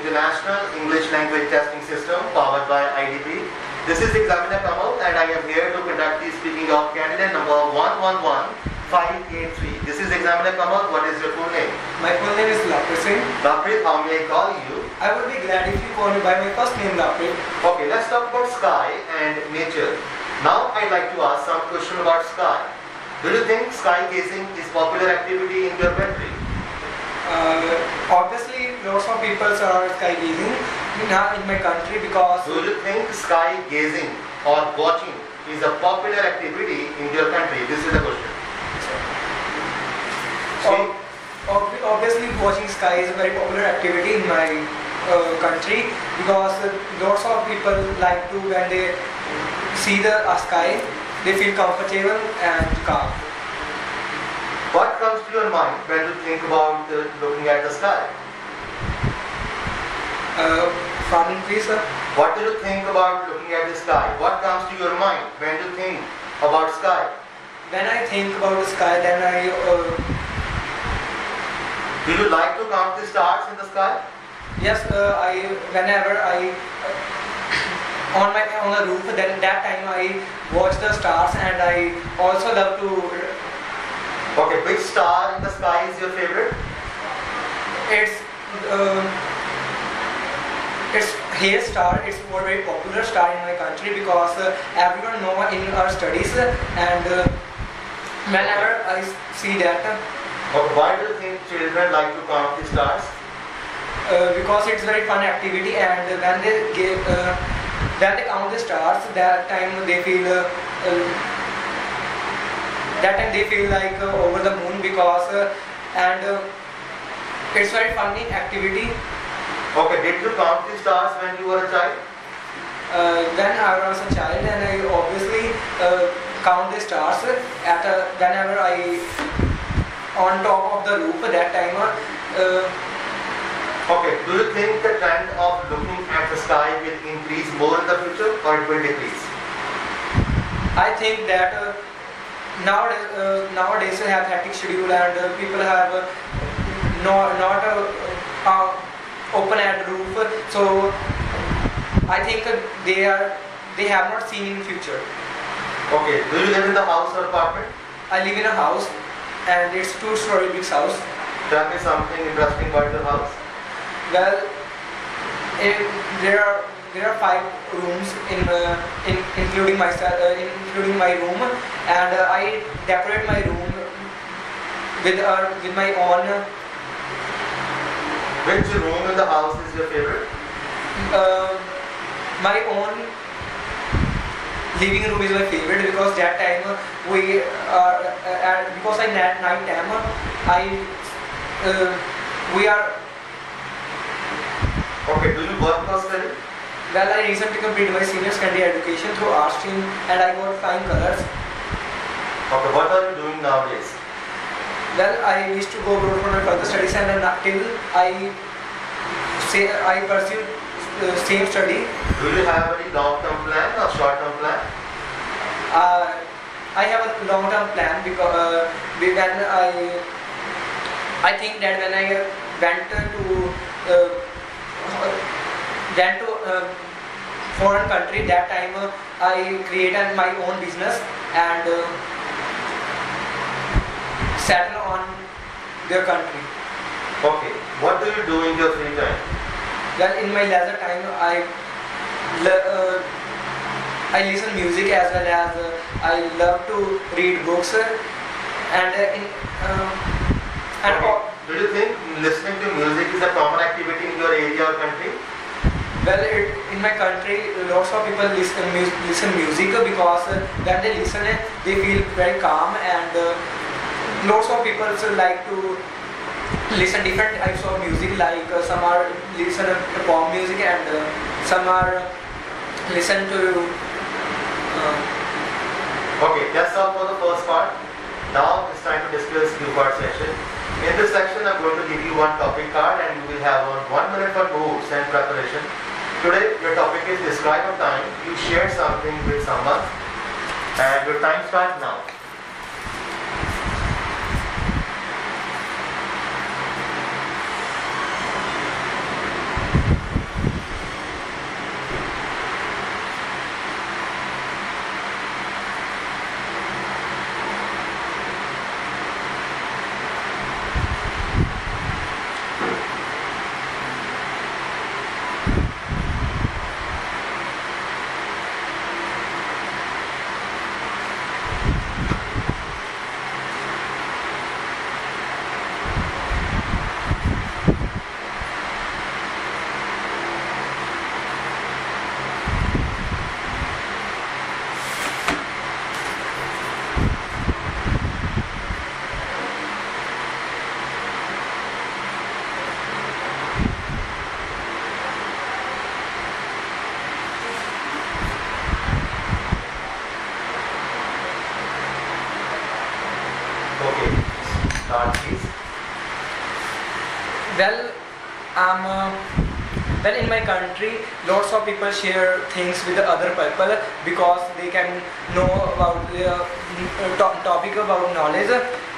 International English Language Testing System powered by IDP. This is Examiner Kamal and I am here to conduct the speaking of candidate number 111583. This is Examiner Kamal. What is your full name? My full name is Lovepreet Singh. Lovepreet, how may I call you? I would be glad if you call me by my first name Lovepreet. Okay, let's talk about sky and nature. Now I'd like to ask some question about sky. Do you think sky gazing is popular activity in your country? Uh, obviously, lots of people are sky gazing in, in my country because Do you think sky gazing or watching is a popular activity in your country? This is the question. ob- ob- obviously watching sky is a very popular activity in my uh, country because lots of people like to when they see the uh, sky, they feel comfortable and calm. What comes to your mind when you think about uh, looking at the sky? Uh, please, sir. What do you think about looking at the sky? What comes to your mind when you think about sky? When I think about the sky, then I uh, Do you like to count the stars in the sky? Yes, uh, I whenever I uh, on my on the roof, then that time I watch the stars and I also love to. Okay, which star in the sky is your favorite? It's uh, it's Hail Star. It's a very popular star in my country because uh, everyone know in our studies uh, and uh, whenever I see that. Uh, Okay, why do you think children like to count the stars? uh, because it's very fun activity and when they give uh, when they count the stars that time they feel uh, uh, that time they feel like uh, over the moon because uh, and uh, it's very funny activity Okay, did you count the stars when you were a child? uh, when I was a child and I obviously uh, count the stars at a, whenever I on top of the roof at that time uh, Okay, do you think the trend of looking at the sky will increase more in the future or it will decrease? I think that uh, nowadays, uh, nowadays we have hectic schedule and uh, people have uh, no, not uh, uh, open at roof. So I think they are they have not seen in future. Okay, do you live in the house or apartment? I live in a house and it's two story big house. Tell me something interesting about the house. Well, eh, there are there are five rooms in, uh, in including myself, uh, including my room, and uh, I decorate my room with uh, with my own. Which room in the house is your favorite? Uh, my own living room is my favorite because that time uh, we are uh, at, because I at night time uh, I uh, we are Okay, do you work or study? well I recently completed my senior secondary education through art stream and I got flying colors Okay, what are you doing nowadays? Well, I used to go abroad for my further studies and then till I say I pursue uh, same study. Do you have any long-term plan or short-term plan? Uh, I have a long-term plan because uh, when I I think that when I went to uh, went to uh, foreign country that time uh, I created my own business and uh, settle on their country. Okay, what do you do in your free time? Well, in my leisure time, I uh, I listen music as well as uh, I love to read books uh, and uh, in uh, and Okay. Do you think listening to music is a common activity in your area or country? well, it, in my country, lots of people listen mu- listen music because uh, when they listen, they feel very calm and uh, lots of people also like to listen different types of music like uh, some are listen to pop music and uh, some are listen to uh, Okay, that's all for the first part. Now it's time to discuss new part section. In this section, I'm going to give you one topic card and you will have on one minute for notes and preparation. Today, your topic is describe a time you shared something with someone and your time starts now. Okay, start please. Well, I'm. Uh, well, in my country, lots of people share things with other people because they can know about the uh, topic about knowledge.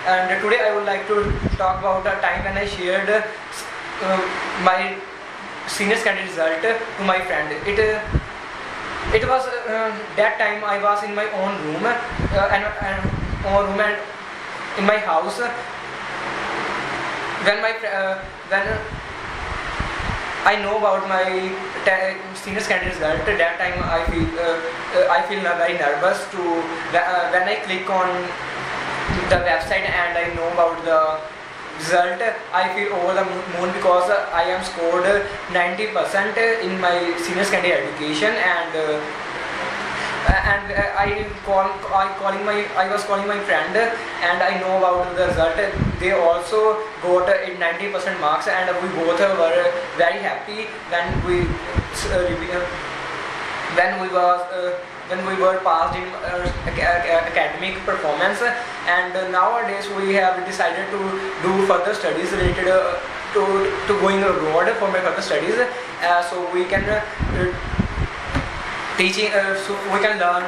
And today, I would like to talk about a time when I shared uh, my senior secondary result to my friend. It uh, it was uh, that time I was in my own room uh, and, and own room and in my house when my uh, when I know about my senior secondary result that time I feel uh, uh, I feel very nervous to uh, when I click on the website and I know about the result I feel over the moon because I am scored 90% in my senior secondary education and uh, and uh, I call I calling my I was calling my friend and I know about the result. They also got uh, 90% marks and we both were very happy when we uh, when we uh, when we were passed in uh, aca- aca- academic performance and uh, nowadays we have decided to do further studies related uh, to to going abroad for my further studies uh, so we can uh, teaching uh, so we can learn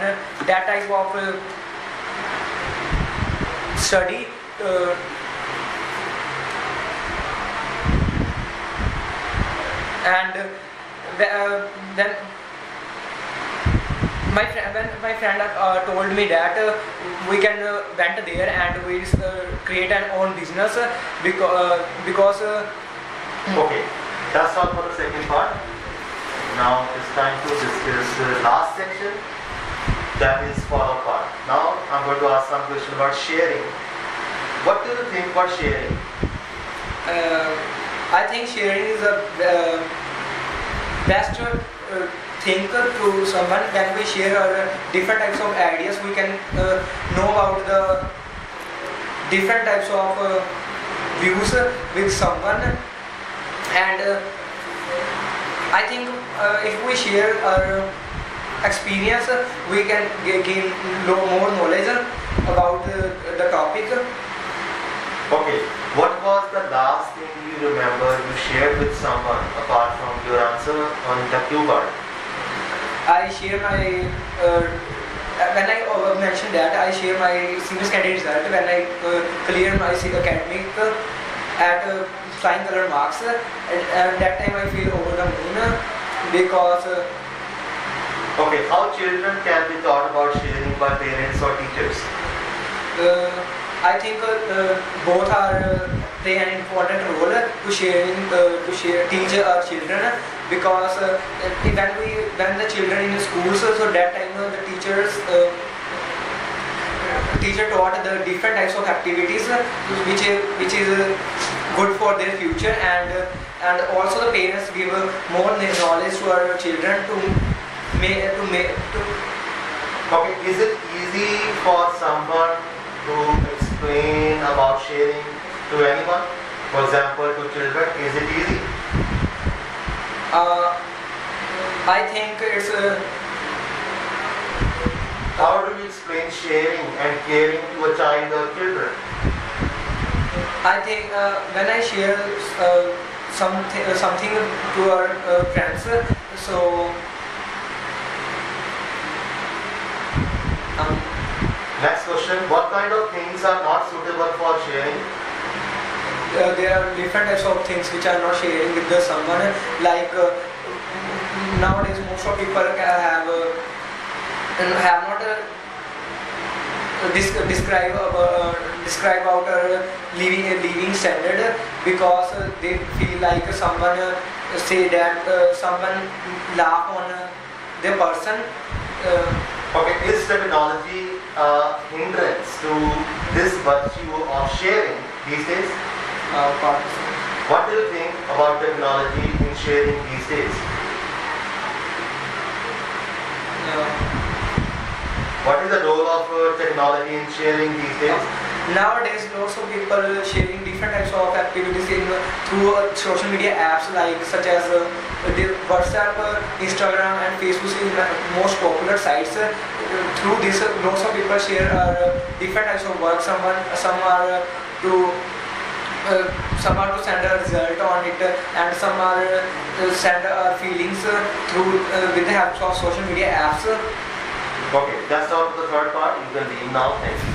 that type of uh, study uh, and uh, then my friend my friend uh, told me that uh, we can went there and we create an own business because because Okay, that's all for the second part. Now it's time to discuss the last section. That is follow part. Now I'm going to ask some question about sharing. What do you think about sharing? uh, I think sharing is a uh, best uh, thing to someone when we share our different types of ideas we can uh, know about the different types of uh, views with someone and uh, I think uh, if we share our experience we can gain more knowledge about uh, the topic. Okay, what was the last thing you remember you shared with someone apart from your answer on the cue card? I share my uh, when I uh, mentioned that I share my senior candidate result when I uh, clear my academic at uh, flying color marks. And, and that time I feel over the moon because uh, Okay, how children can be taught about sharing by parents or teachers? uh, I think uh, uh, both are uh, play an important role to sharing uh, to share teach our children because uh, when we when the children in the schools so that time uh, the teachers uh, teacher taught the different types of activities uh, which is, which is uh, good for their future and uh, and also the parents give more knowledge to our children to make to make to Okay, is it easy for someone to explain about sharing to anyone? For example, to children, is it easy? Uh, I think it's uh, How do you explain sharing and caring to a child or children? I think uh, when I share uh, something uh, something to our uh, friends, uh, so um, Next question, what kind of things are not suitable for sharing? uh, there are different types of things which are not sharing with the someone. Like uh, nowadays, most of people have uh, have not. Describe uh, describe out our living a living standard because they feel like someone uh, say that uh, someone laugh on their person uh, Okay, is technology a hindrance to this virtue of sharing these days? uh, What do you think about technology in sharing these days? What is the role of uh, technology in sharing these days? Nowadays, lots of people sharing different types of activities in, uh, through uh, social media apps like such as uh, WhatsApp, uh, Instagram, and Facebook is most popular sites. Uh, through this, lots of people share different types of work. Someone, some are to uh, some are to send a result on it uh, and some are uh, send our feelings through with the help of social media apps Okay, that's all for the third part. You can leave now. Thank you.